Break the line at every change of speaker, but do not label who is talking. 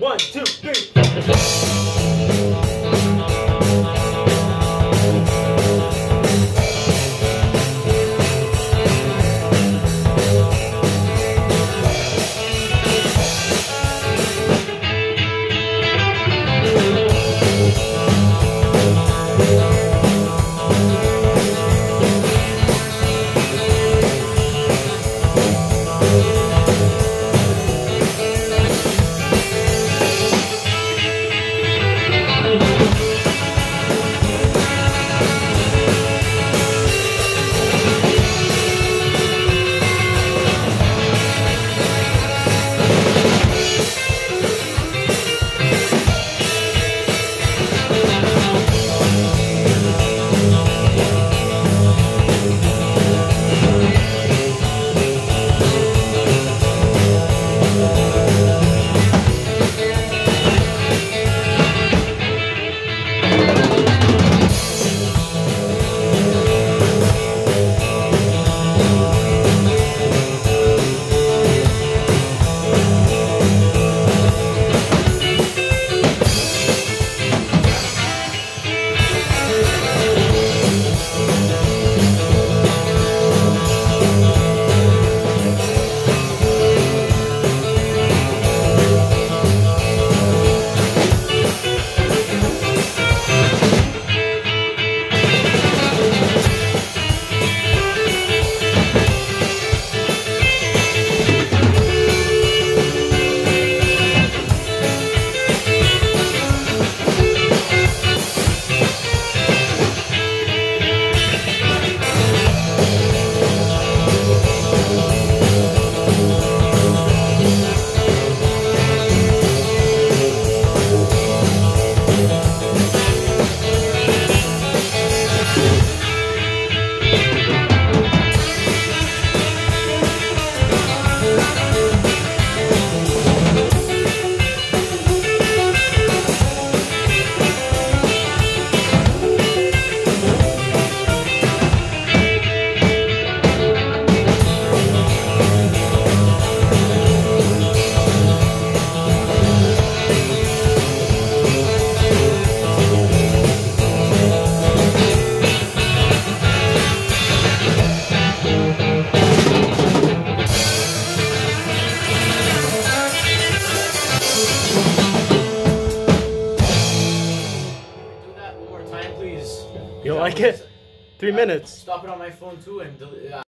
One, two, three.
Please.
You like it? Three minutes.
Stop it on my phone too and uh,